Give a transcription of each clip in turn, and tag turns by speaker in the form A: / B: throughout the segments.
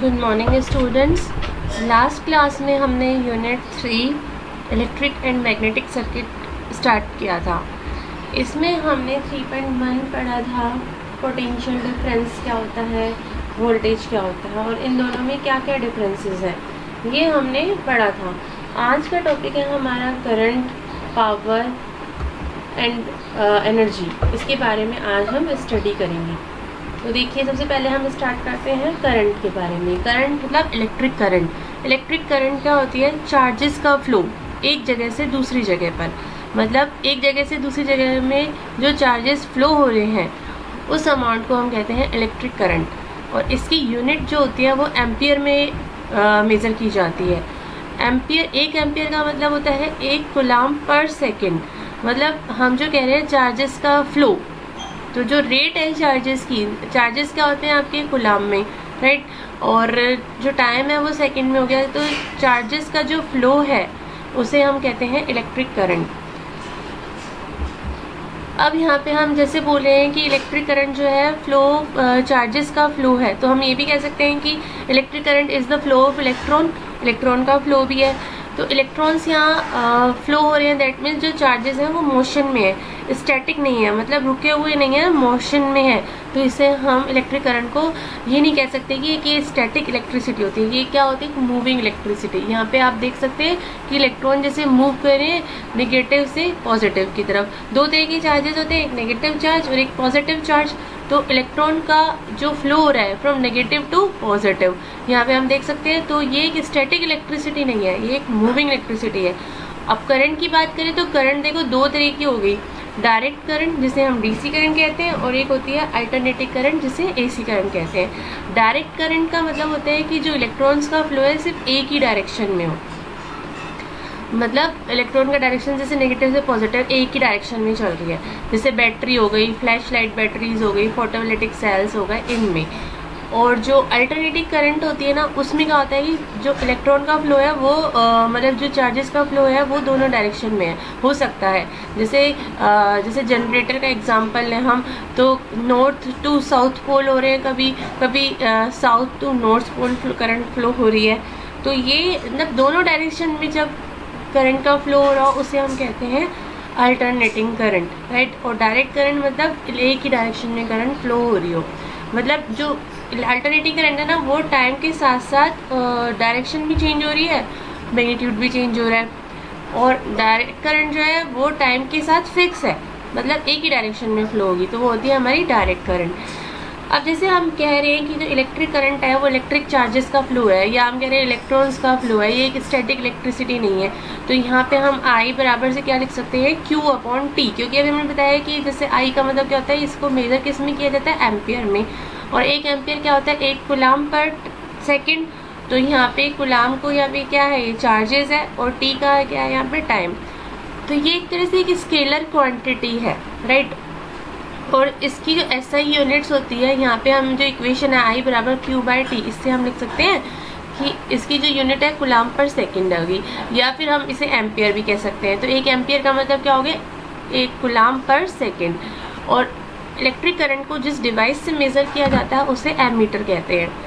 A: Good morning students last class में हमने unit three electric and magnetic circuit start किया था। इसमें हमने 3.1 पढ़ा था पोटेंशियल डिफरेंस क्या होता है वोल्टेज क्या होता है, और इन दोनों में क्या क्या डिफरेंसेस हैं, ये हमने पढ़ा था। आज का टॉपिक है हमारा करंट पावर एंड एनर्जी इसके बारे में आज हम स्टडी करेंगे। तो देखिए, सबसे पहले हम स्टार्ट करते हैं करंट के बारे में। करंट मतलब इलेक्ट्रिक करंट इलेक्ट्रिक करंट क्या होती है? चार्जेस का फ्लो एक जगह से दूसरी जगह पर। मतलब एक जगह से दूसरी जगह में जो चार्जेस फ्लो हो रहे हैं, उस अमाउंट को हम कहते हैं इलेक्ट्रिक करंट और इसकी यूनिट जो होती है, वो एम्पियर में मेज़र की जाती है। एम्पियर एक एम्पियर का मतलब होता है एक गुलाम पर सेकेंड मतलब हम जो कह रहे हैं चार्जेस का फ्लो तो जो रेट है चार्जेस की चार्जेस क्या होते हैं आपके गुलाम में राइट और जो टाइम है वो सेकंड में हो गया तो चार्जेस का जो फ्लो है, उसे हम कहते हैं इलेक्ट्रिक करंट अब यहाँ पे हम जैसे बोल रहे हैं कि इलेक्ट्रिक करंट जो है फ्लो चार्जेस का फ्लो है. तो हम ये भी कह सकते हैं कि electric current is the flow of electron electron का फ्लो भी है. तो इलेक्ट्रॉन्स यहाँ फ्लो हो रहे हैं. दैट मीन्स जो चार्जेस हैं वो मोशन में है. स्टैटिक नहीं है. मतलब रुके हुए नहीं है मोशन में है. तो इसे हम इलेक्ट्रिक करंट को ये नहीं कह सकते कि ये स्टैटिक इलेक्ट्रिसिटी होती है. ये क्या होती है? मूविंग इलेक्ट्रिसिटी यहाँ पे आप देख सकते हैं कि इलेक्ट्रॉन जैसे मूव करें निगेटिव से पॉजिटिव की तरफ़. दो तरह के चार्जेस होते हैं. एक नेगेटिव चार्ज और एक पॉजिटिव चार्ज तो इलेक्ट्रॉन का जो फ्लो हो रहा है फ्रॉम नेगेटिव टू पॉजिटिव यहाँ पे हम देख सकते हैं तो ये एक स्टैटिक इलेक्ट्रिसिटी नहीं है, ये एक मूविंग इलेक्ट्रिसिटी है। अब करंट की बात करें तो करंट देखो दो तरह की हो गई डायरेक्ट करंट जिसे हम डीसी करंट कहते हैं और एक होती है अल्टरनेटिव करंट जिसे एसी करंट कहते हैं। डायरेक्ट करंट का मतलब होता है कि जो इलेक्ट्रॉन्स का फ्लो है, सिर्फ़ एक ही डायरेक्शन में हो। मतलब इलेक्ट्रॉन का डायरेक्शन जैसे नेगेटिव से पॉजिटिव एक ही डायरेक्शन में चल रही है। जैसे बैटरी हो गई फ्लैश लाइट बैटरीज हो गई फोटोवोल्टिक सेल्स हो गए इनमें। और जो अल्टरनेटिव करंट होती है ना उसमें क्या होता है कि जो इलेक्ट्रॉन का फ्लो है वो मतलब जो चार्जेस का फ्लो है वो दोनों डायरेक्शन में है। हो सकता है। जैसे आ, जैसे जनरेटर का एग्जांपल लें हम तो नॉर्थ टू साउथ पोल हो रहे हैं कभी कभी south to north pole current flow हो रही है। तो ये मतलब दोनों डायरेक्शन में जब करंट का फ्लो हो रहा हो, उसे हम कहते हैं अल्टरनेटिंग करंट राइट और डायरेक्ट करंट मतलब एक ही डायरेक्शन में करंट फ्लो हो रही हो। मतलब जो अल्टरनेटिंग करंट है ना, वो टाइम के साथ साथ डायरेक्शन भी चेंज हो रही है मैग्नीट्यूड भी चेंज हो रहा है। और डायरेक्ट करंट जो है, वो टाइम के साथ फिक्स है। मतलब एक ही डायरेक्शन में फ्लो होगी तो वो होती है हमारी डायरेक्ट करंट अब जैसे हम कह रहे हैं कि जो इलेक्ट्रिक करंट है, वो इलेक्ट्रिक चार्जेस का फ्लो है, या हम कह रहे हैं इलेक्ट्रॉन्स का फ्लो है, ये एक स्टैटिक इलेक्ट्रिसिटी नहीं है। तो यहाँ पे हम आई बराबर से क्या लिख सकते हैं? क्यू अपॉन टी क्योंकि अभी हमने बताया कि जैसे आई का मतलब क्या होता है, इसको मेजर किसमें किया जाता है? एम्पियर में। और एक एम्पियर क्या होता है? एक गुलाम पर सेकेंड तो यहाँ पे गुलाम को यहाँ पे क्या है? ये चार्जेस है, और टी का क्या है यहाँ पे? टाइम तो ये एक तरह से एक स्केलर क्वांटिटी है राइट और इसकी जो एस आई यूनिट्स होती है, यहाँ पे हम जो इक्वेशन है आई बराबर क्यू बाई टी इससे हम लिख सकते हैं कि इसकी जो यूनिट है गुलाम पर सेकेंड होगी, या फिर हम इसे एम्पियर भी कह सकते हैं। तो एक एम्पियर का मतलब क्या हो गया? एक गुलाम पर सेकेंड और इलेक्ट्रिक करंट को जिस डिवाइस से मेज़र किया जाता है, उसे एमीटर कहते हैं।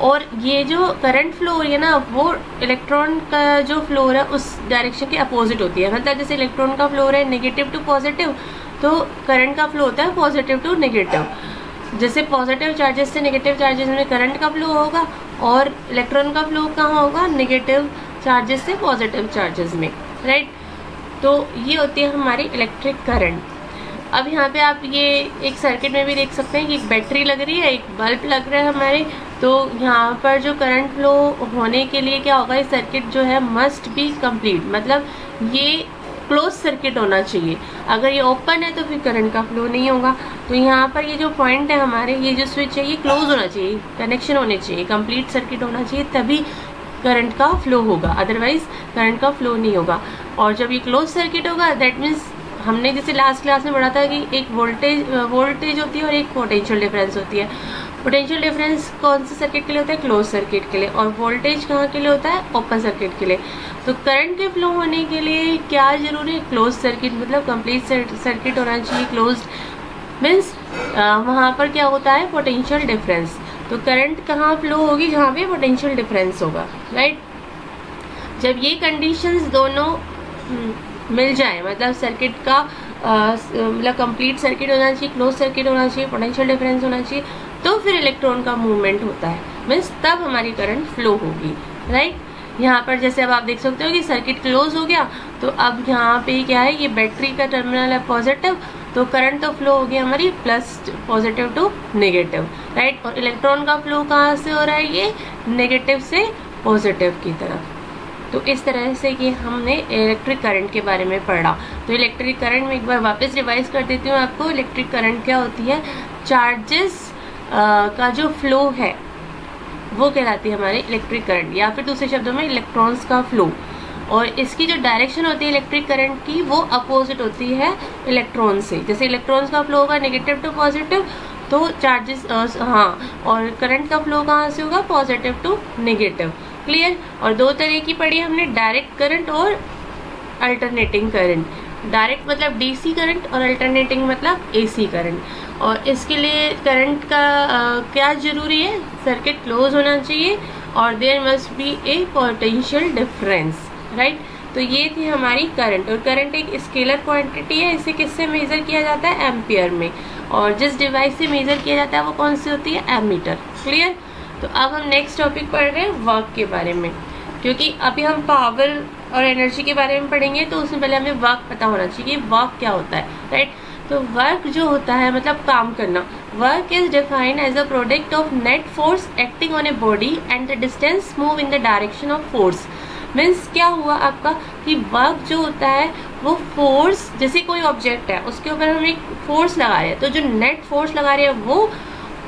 A: और ये जो करंट फ्लो हो रही है ना, वो इलेक्ट्रॉन का जो फ्लो हो उस डायरेक्शन के अपोजिट होती है। मतलब जैसे इलेक्ट्रॉन का फ्लो रहा है नेगेटिव टू पॉजिटिव तो करंट का फ्लो होता है पॉजिटिव टू नेगेटिव जैसे पॉजिटिव चार्जेस से नेगेटिव चार्जेस में करंट का फ्लो होगा और इलेक्ट्रॉन का फ्लो कहाँ होगा? नेगेटिव चार्जेस से पॉजिटिव चार्जेस में राइट तो ये होती है हमारी इलेक्ट्रिक करंट अब यहाँ पे आप ये एक सर्किट में भी देख सकते हैं कि एक बैटरी लग रही है, एक बल्ब लग रहा है हमारे. तो यहाँ पर जो करंट फ्लो होने के लिए क्या होगा? ये सर्किट जो है मस्ट बी कंप्लीट मतलब ये क्लोज सर्किट होना चाहिए। अगर ये ओपन है तो फिर करंट का फ्लो नहीं होगा। तो यहाँ पर ये जो पॉइंट है हमारे, ये जो स्विच है, ये क्लोज होना चाहिए कनेक्शन होने चाहिए कंप्लीट सर्किट होना चाहिए, तभी करंट का फ्लो होगा। अदरवाइज़ करंट का फ्लो नहीं होगा। और जब ये क्लोज सर्किट होगा दैट मीन्स हमने जैसे लास्ट क्लास में पढ़ा था कि एक वोल्टेज वोल्टेज होती है और एक पोटेंशियल डिफरेंस होती है। पोटेंशियल डिफरेंस कौन से सर्किट के लिए होता है? क्लोज सर्किट के लिए। और वोल्टेज कहाँ के लिए होता है? ओपन सर्किट के लिए। तो करंट के फ्लो होने के लिए क्या ज़रूरी है? क्लोज सर्किट मतलब कंप्लीट सर्किट होना चाहिए क्लोज मीन्स वहाँ पर क्या होता है? पोटेंशियल डिफरेंस तो करंट कहाँ फ्लो होगी? जहाँ पे पोटेंशियल डिफरेंस होगा। राइट जब ये कंडीशंस दोनों हम्म, मिल जाए मतलब सर्किट का मतलब कंप्लीट सर्किट होना चाहिए क्लोज सर्किट होना चाहिए पोटेंशियल डिफरेंस होना चाहिए तो फिर इलेक्ट्रॉन का मूवमेंट होता है। मीन्स तब हमारी करंट फ्लो होगी राइट यहाँ पर जैसे अब आप देख सकते हो कि सर्किट क्लोज हो गया तो अब यहाँ पे क्या है, ये बैटरी का टर्मिनल है पॉजिटिव तो करंट तो फ्लो हो गया हमारी plus positive to negative right और इलेक्ट्रॉन का फ्लो कहाँ से हो रहा है, ये नेगेटिव से पॉजिटिव की तरफ़। तो इस तरह से कि हमने इलेक्ट्रिक करंट के बारे में पढ़ा। तो इलेक्ट्रिक करंट में एक बार वापस रिवाइज कर देती हूँ आपको इलेक्ट्रिक करंट क्या होती है? चार्जेस का जो फ्लो है, वो कहलाती है हमारे इलेक्ट्रिक करंट या फिर दूसरे शब्दों में इलेक्ट्रॉन्स का फ्लो और इसकी जो डायरेक्शन होती है इलेक्ट्रिक करंट की, वो अपोजिट होती है इलेक्ट्रॉन से। जैसे इलेक्ट्रॉन्स का फ्लो होगा नेगेटिव टू पॉजिटिव तो चार्जेस हाँ और करंट का फ्लो कहाँ से होगा? पॉजिटिव टू नेगेटिव क्लियर और दो तरह की पढ़ी हमने डायरेक्ट करंट और अल्टरनेटिंग करंट डायरेक्ट मतलब डीसी करंट और अल्टरनेटिंग मतलब एसी करंट और इसके लिए करंट का आ, क्या ज़रूरी है? सर्किट क्लोज होना चाहिए और there must be a potential difference right तो ये थी हमारी करंट और करंट एक स्केलर क्वांटिटी है इसे किससे मेजर किया जाता है? एम्पियर में। और जिस डिवाइस से मेजर किया जाता है वो कौन सी होती है? एमीटर। क्लियर तो अब हम नेक्स्ट टॉपिक पढ़ रहे हैं वर्क के बारे में। क्योंकि अभी हम पावर और एनर्जी के बारे में पढ़ेंगे तो उसमें पहले हमें वर्क पता होना चाहिए कि वर्क क्या होता है राइट तो वर्क जो होता है मतलब काम करना work is defined as a product of net force acting on a body and the distance move in the direction of force means क्या हुआ आपका कि वर्क जो होता है, वो फोर्स जैसे कोई ऑब्जेक्ट है, उसके ऊपर हम एक फोर्स लगा रहे हैं तो जो नेट फोर्स लगा रहे हैं, वो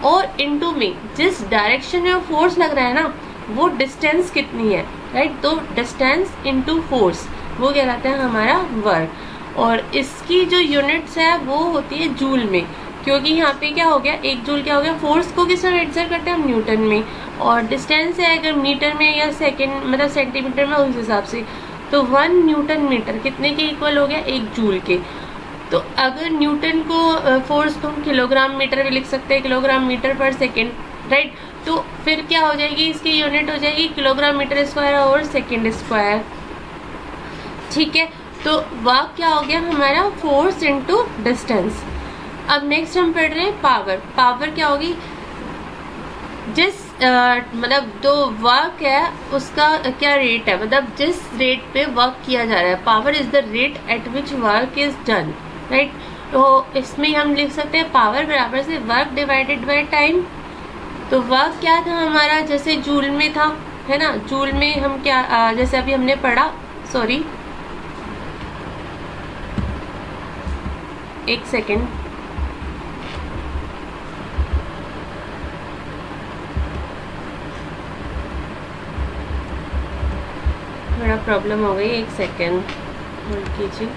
A: और इनटू में, जिस डायरेक्शन में फोर्स लग रहा है ना, वो डिस्टेंस कितनी है राइट तो डिस्टेंस इनटू फोर्स वो कहलाता है हमारा वर्क और इसकी जो यूनिट्स है, वो होती है जूल में। क्योंकि यहाँ पे क्या हो गया, एक जूल क्या हो गया फोर्स को किसमें मेजर करते हैं हम? न्यूटन में। और डिस्टेंस है अगर मीटर में या सेकेंड मतलब सेंटीमीटर में, उस हिसाब से। तो वन न्यूटन मीटर कितने के इक्वल हो गया? एक जूल के। तो अगर न्यूटन को फोर्स को हम किलोग्राम मीटर भी लिख सकते हैं किलोग्राम मीटर पर सेकेंड राइट तो फिर क्या हो जाएगी? इसकी यूनिट हो जाएगी किलोग्राम मीटर स्क्वायर और सेकेंड स्क्वायर ठीक है? तो वाक क्या हो गया हमारा? फोर्स इंटू डिस्टेंस अब नेक्स्ट हम पढ़ रहे हैं पावर पावर क्या होगी? जिस मतलब जो वर्क है, उसका क्या रेट है? मतलब जिस रेट पे वर्क किया जा रहा है। Power is the rate at which work is done right तो इसमें हम लिख सकते हैं पावर बराबर से वर्क डिवाइडेड बाय टाइम तो वर्क क्या था हमारा? जैसे जूल में था, है ना? जूल में हम क्या जैसे अभी हमने पढ़ा सॉरी एक सेकेंड। थोड़ा प्रॉब्लम हो गई, एक सेकेंड। होल्ड कीजिए।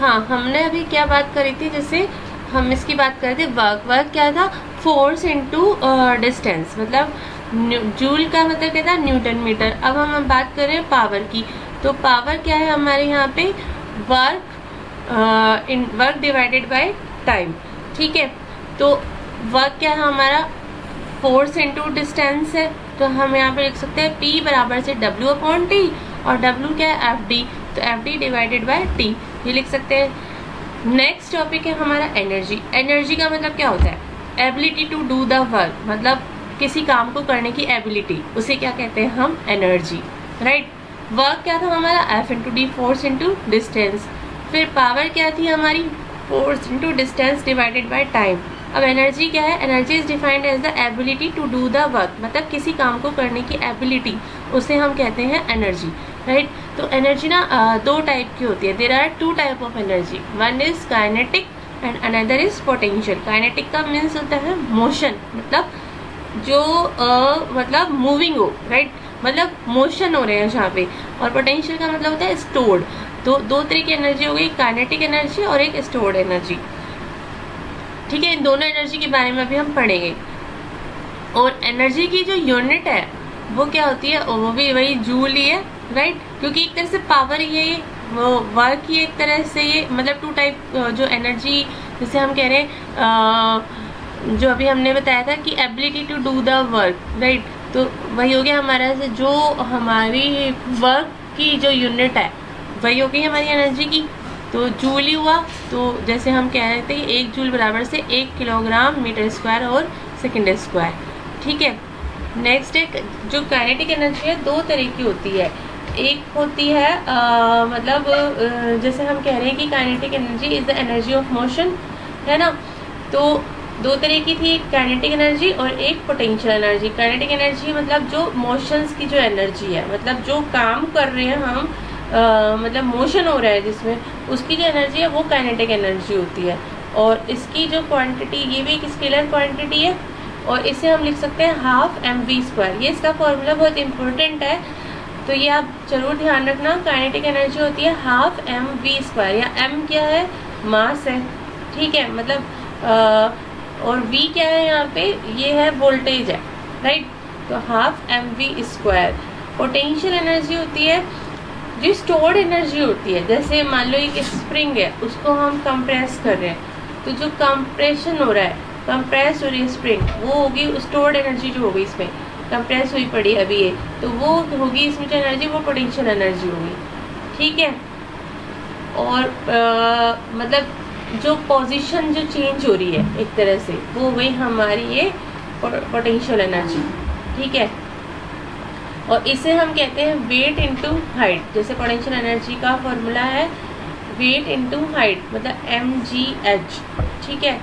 A: हाँ हमने अभी क्या बात करी थी, जैसे हम इसकी बात कर रहे थे वर्क वर्क क्या था? फोर्स इनटू डिस्टेंस मतलब जूल का मतलब कहता है न्यूटन मीटर। अब हम बात कर पावर की। तो पावर क्या है हमारे यहाँ पे? Work in, work divided by time ठीक है? तो वर्क क्या है हमारा? फोर्स इंटू डिस्टेंस है। तो हम यहाँ पे लिख सकते हैं P बराबर से डब्ल्यू अपॉन टी और डब्ल्यू क्या है? एफ़ डी तो F D divided by T ये लिख सकते हैं। नेक्स्ट टॉपिक है हमारा एनर्जी एनर्जी का मतलब क्या होता है? Ability to do the work मतलब किसी काम को करने की एबिलिटी उसे क्या कहते हैं हम? एनर्जी राइट वर्क क्या था हमारा? F into D force into distance फिर पावर क्या थी हमारी? Force into distance divided by time अब एनर्जी क्या है? Energy is defined as the ability to do the work मतलब किसी काम को करने की एबिलिटी उसे हम कहते हैं एनर्जी राइट तो एनर्जी ना दो टाइप की होती है. There are two type of energy one is kinetic and another is potential kinetic का मीन्स होता है मोशन मतलब जो uh, मतलब मूविंग हो राइट मतलब मोशन हो रहे हैं जहाँ पे। और पोटेंशियल का मतलब होता है स्टोर्ड तो दो तरह की एनर्जी हो गई काइनेटिक एनर्जी और एक स्टोर्ड एनर्जी ठीक है इन दोनों एनर्जी के बारे में अभी हम पढ़ेंगे। और एनर्जी की जो यूनिट है वो क्या होती है? वो भी वही जूल ही है राइट क्योंकि एक तरह से पावर वो वर्क ही एक तरह से ये मतलब टू टाइप जो एनर्जी जैसे हम कह रहे हैं जो अभी हमने बताया था कि ability to do the work right तो वही हो गया हमारा से जो हमारी वर्क की जो यूनिट है वही हो गई हमारी एनर्जी की। तो जूल ही हुआ। तो जैसे हम कह रहे थे एक जूल बराबर से एक किलोग्राम मीटर स्क्वायर और सेकेंड स्क्वायर ठीक है? नेक्स्ट एक जो काइनेटिक एनर्जी है दो तरह की होती है। एक होती है आ, मतलब जैसे हम कह रहे हैं कि kinetic energy is the energy of motion है ना? तो दो तरह की थी एक काइनेटिक एनर्जी और एक पोटेंशियल एनर्जी काइनेटिक एनर्जी मतलब जो मोशंस की जो एनर्जी है मतलब जो काम कर रहे हैं हम आ, मतलब मोशन हो रहा है जिसमें उसकी जो एनर्जी है वो काइनेटिक एनर्जी होती है. और इसकी जो क्वांटिटी ये भी एक स्केलर क्वांटिटी है और इसे हम लिख सकते हैं हाफ़ एम वी स्क्वायर ये इसका फॉर्मूला बहुत इंपॉर्टेंट है तो ये आप ज़रूर ध्यान रखना. काइनेटिक एनर्जी होती है हाफ़ एम वी स्क्वायर या एम क्या है? मास है. ठीक है मतलब आ, और वी क्या है यहाँ पे? ये है वोल्टेज है राइट तो half M V square potential energy होती है जो स्टोर्ड एनर्जी होती है जैसे मान लो एक स्प्रिंग है उसको हम कंप्रेस कर रहे हैं तो जो कंप्रेशन हो रहा है कंप्रेस हो रही है स्प्रिंग वो होगी स्टोर्ड एनर्जी जो होगी इसमें. कंप्रेस हुई पड़ी अभी ये तो वो होगी इसमें जो एनर्जी वो पोटेंशियल एनर्जी होगी. ठीक है? और आ, मतलब जो पोजीशन जो चेंज हो रही है, एक तरह से, वो हो गई हमारी ये पोटेंशियल एनर्जी ठीक है? और इसे हम कहते हैं वेट इनटू हाइट जैसे पोटेंशियल एनर्जी का फॉर्मूला है वेट इनटू हाइट मतलब एम जी एच ठीक है?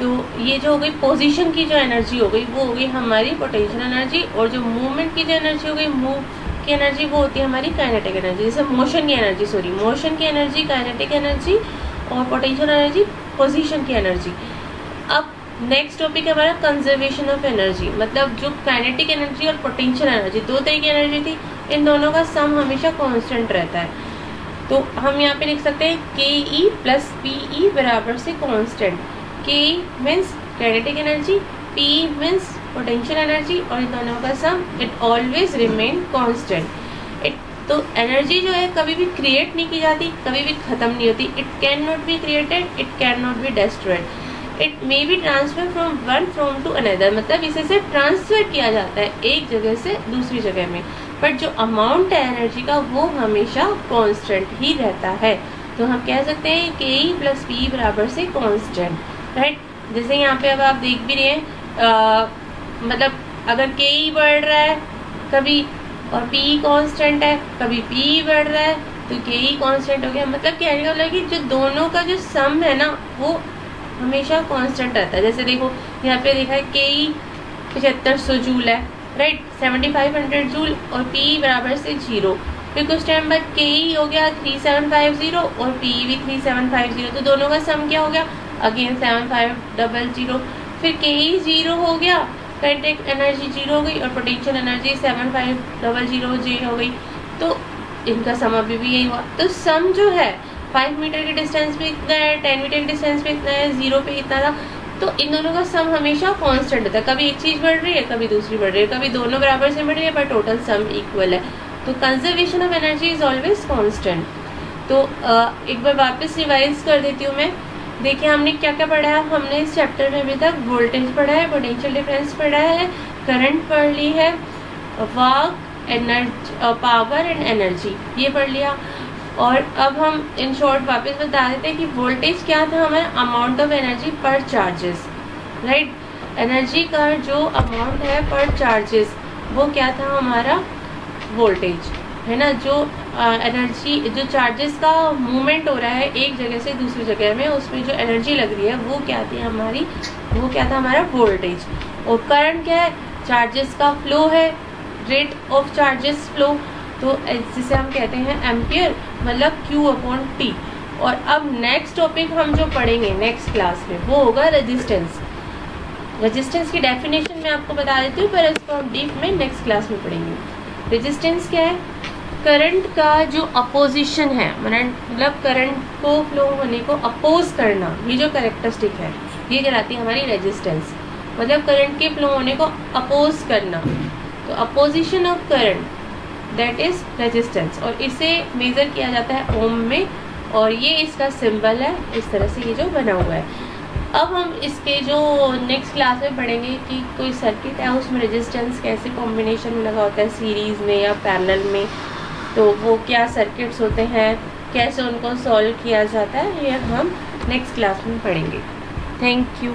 A: तो ये जो हो गई पोजीशन की जो एनर्जी हो गई, वो हो गई हमारी पोटेंशियल एनर्जी और जो मूवमेंट की जो एनर्जी हो गई मूव की एनर्जी वो होती है हमारी काइनेटिक एनर्जी जैसे मोशन की एनर्जी सॉरी मोशन की एनर्जी काइनेटिक एनर्जी और पोटेंशियल एनर्जी पोजिशन की एनर्जी अब नेक्स्ट टॉपिक हमारा कंजर्वेशन ऑफ़ एनर्जी मतलब जो काइनेटिक एनर्जी और पोटेंशियल एनर्जी दो तरह की एनर्जी थी, इन दोनों का सम हमेशा कांस्टेंट रहता है। तो हम यहाँ पे लिख सकते हैं के ई प्लस पी ई बराबर से constant K E means kinetic energy P E means potential energy और इन दोनों का sum it always remain constant it तो एनर्जी जो है कभी भी क्रिएट नहीं की जाती, कभी भी खत्म नहीं होती। It can not be created it can not be destroyed it may be transfer from one from two another मतलब इसे से ट्रांसफ़र किया जाता है एक जगह से दूसरी जगह में। बट जो अमाउंट है एनर्जी का, वो हमेशा कांस्टेंट ही रहता है। तो हम कह सकते हैं के ई प्लस पी बराबर से कांस्टेंट राइट जैसे यहाँ पे अब आप देख भी रहे हैं मतलब अगर के ई बढ़ रहा है, कभी और पी कांस्टेंट है, कभी पी बढ़ रहा है तो के ई कांस्टेंट हो गया। मतलब कहने का मतलब कि जो दोनों का जो सम है ना, वो हमेशा कांस्टेंट रहता है। जैसे देखो, यहाँ पे देखा है के ई पचहत्तर सौ जूल है right seventy five hundred joule और पी बराबर से ज़ीरो फिर कुछ टाइम बाद के ई हो गया थ्री सेवन फाइव ज़ीरो और पी भी थ्री सेवन फाइव ज़ीरो तो दोनों का सम क्या हो गया? Again seven five double zero फिर के ई ज़ीरो हो गया काइनेटिक एनर्जी ज़ीरो हो गई और potential energy seven five double zero J हो गई। तो इनका सम अभी भी यही हुआ। तो सम जो है फाइव मीटर के डिस्टेंस पे इतना है टेन मीटर के डिस्टेंस पे इतना है ज़ीरो पे इतना था। तो इन दोनों का सम हमेशा कांस्टेंट होता है। कभी एक चीज़ बढ़ रही है, कभी दूसरी बढ़ रही है। कभी दोनों बराबर से बढ़ रही है, पर टोटल सम इक्वल है। तो conservation of energy is always constant तो एक बार वापस रिवाइज कर देती हूँ मैं। देखिए, हमने क्या क्या पढ़ा है? हमने इस चैप्टर में अभी तक वोल्टेज पढ़ा है पोटेंशियल डिफरेंस पढ़ा है करंट पढ़ ली है work energy power and energy ये पढ़ लिया। और अब हम इन शॉर्ट वापस बता देते हैं कि वोल्टेज क्या था हमारा amount of energy per charges right energy का जो अमाउंट है पर चार्जेस वो क्या था हमारा? वोल्टेज है ना? जो एनर्जी जो चार्जेस का मूवमेंट हो रहा है एक जगह से दूसरी जगह में, उसमें जो एनर्जी लग रही है, वो क्या थी हमारी, वो क्या था हमारा वोल्टेज और करंट क्या है? चार्जेस का फ्लो है रेट ऑफ़ चार्जेस फ्लो तो जिसे हम कहते हैं एम्पियर मतलब क्यू अपॉन टी और अब नेक्स्ट टॉपिक हम जो पढ़ेंगे नेक्स्ट क्लास में, वो होगा रेजिस्टेंस रेजिस्टेंस की डेफिनेशन मैं आपको बता देती हूँ, पर इसको हम डीप में नेक्स्ट क्लास में पढ़ेंगे. रेजिस्टेंस क्या है? करंट का जो अपोजिशन है मतलब करंट को फ्लो होने को अपोज करना, ये जो करेक्टरिस्टिक है, ये कहलाती है हमारी रेजिस्टेंस मतलब करंट के फ्लो होने को अपोज करना. तो opposition of current that is resistance और इसे मेज़र किया जाता है ओम में, और ये इसका सिंबल है, इस तरह से ये जो बना हुआ है. अब हम इसके जो नेक्स्ट क्लास में पढ़ेंगे कि कोई सर्किट है, उसमें रेजिस्टेंस कैसे कॉम्बिनेशन में लगा होता है सीरीज़ में या पैरेलल में? तो वो क्या सर्किट्स होते हैं, कैसे उनको सॉल्व किया जाता है, ये हम नेक्स्ट क्लास में पढ़ेंगे। Thank you